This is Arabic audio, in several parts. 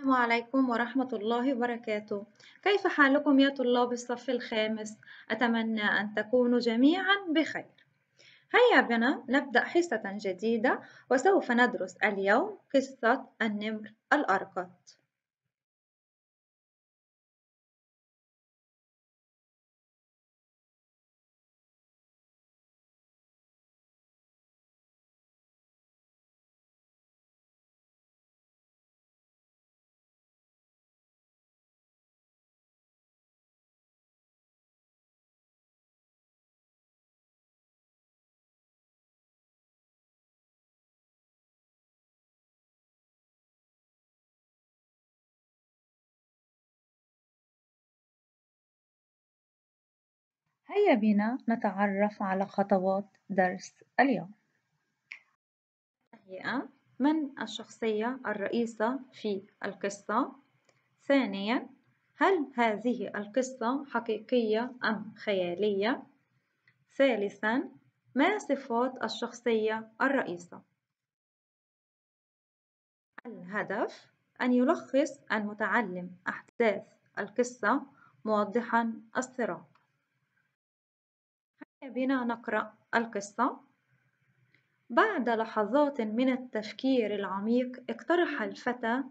السلام عليكم ورحمة الله وبركاته. كيف حالكم يا طلاب الصف الخامس؟ أتمنى أن تكونوا جميعا بخير. هيا بنا نبدأ حصة جديدة وسوف ندرس اليوم قصة النمر الأرقط. هيا بنا نتعرف على خطوات درس اليوم تهيئة من الشخصية الرئيسة في القصة؟ ثانياً هل هذه القصة حقيقية أم خيالية؟ ثالثاً ما صفات الشخصية الرئيسة؟ الهدف أن يلخص المتعلم أحداث القصة موضحاً الصراع بنا نقرأ القصة بعد لحظات من التفكير العميق اقترح الفتى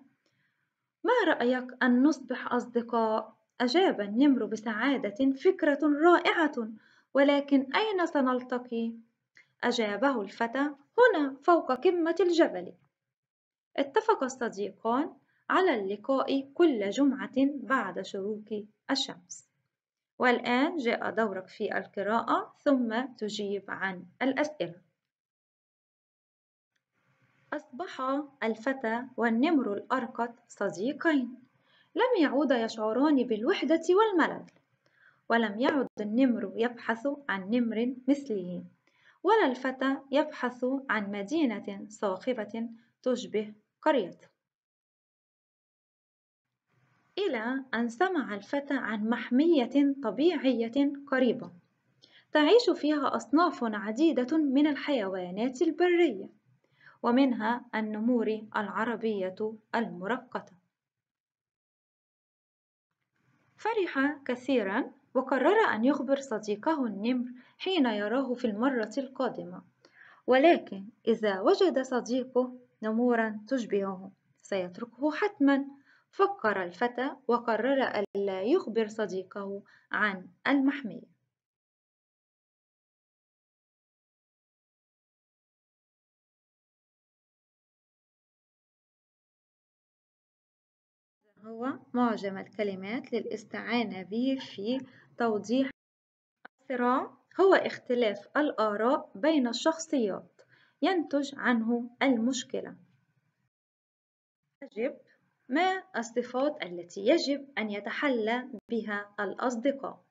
ما رأيك أن نصبح أصدقاء؟ أجاب النمر بسعادة فكرة رائعة ولكن أين سنلتقي؟ أجابه الفتى هنا فوق قمة الجبل اتفق الصديقان على اللقاء كل جمعة بعد شروق الشمس والآن جاء دورك في القراءة ثم تجيب عن الأسئلة. أصبح الفتى والنمر الأرقط صديقين. لم يعودا يشعران بالوحدة والملل ولم يعد النمر يبحث عن نمر مثله ولا الفتى يبحث عن مدينة صاخبة تشبه قريته إلى أن سمع الفتى عن محمية طبيعية قريبة تعيش فيها أصناف عديدة من الحيوانات البرية ومنها النمور العربية المرقطة. فرح كثيرا وقرر أن يخبر صديقه النمر حين يراه في المرة القادمة ولكن إذا وجد صديقه نمورا تشبهه سيتركه حتما فكر الفتى وقرر ألا يخبر صديقه عن المحمية. هو معجم الكلمات للاستعانة به في توضيح الصراع. هو اختلاف الآراء بين الشخصيات ينتج عنه المشكلة. يجب ما الصفات التي يجب أن يتحلى بها الأصدقاء؟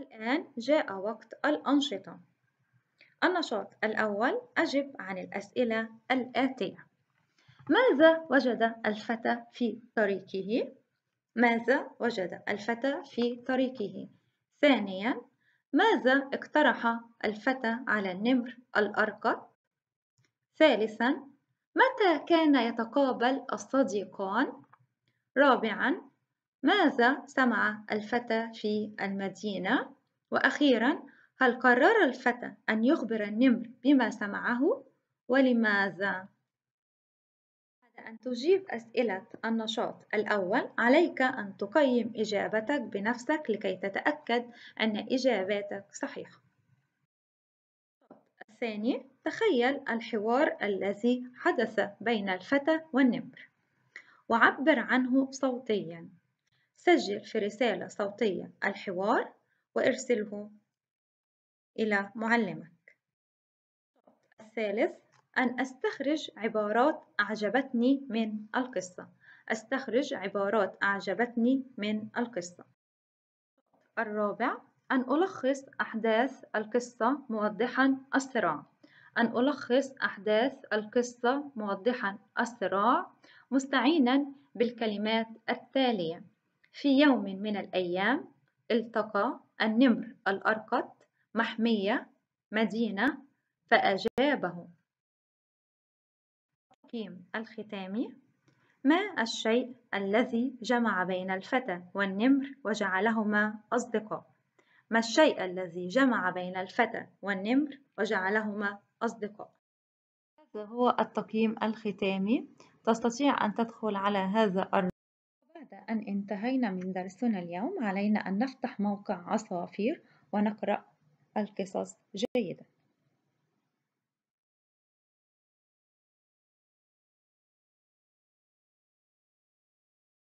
الآن جاء وقت الأنشطة النشاط الأول أجب عن الأسئلة الآتية ماذا وجد الفتى في طريقه؟ ماذا وجد الفتى في طريقه؟ ثانياً ماذا اقترح الفتى على النمر الأرقط؟ ثالثاً متى كان يتقابل الصديقان؟ رابعاً ماذا سمع الفتى في المدينة؟ وأخيراً هل قرر الفتى أن يخبر النمر بما سمعه؟ ولماذا؟ أن تجيب أسئلة النشاط الأول. عليك أن تقيم إجابتك بنفسك لكي تتأكد أن إجاباتك صحيحة. الثاني تخيل الحوار الذي حدث بين الفتى والنمر. وعبر عنه صوتيا. سجل في رسالة صوتية الحوار وارسله إلى معلمك. الثالث أن أستخرج عبارات أعجبتني من القصة. أستخرج عبارات أعجبتني من القصة. الرابع أن ألخص أحداث القصة موضحا الصراع. أن ألخص أحداث القصة موضحا الصراع مستعينا بالكلمات التالية. في يوم من الأيام التقى النمر الأرقط محمية مدينة فأجابه. التقييم الختامي ما الشيء الذي جمع بين الفتى والنمر وجعلهما أصدقاء؟ ما الشيء الذي جمع بين الفتى والنمر وجعلهما أصدقاء؟ هذا هو التقييم الختامي تستطيع أن تدخل على هذا الرابط بعد أن انتهينا من درسنا اليوم علينا أن نفتح موقع عصافير ونقرأ القصص جيدا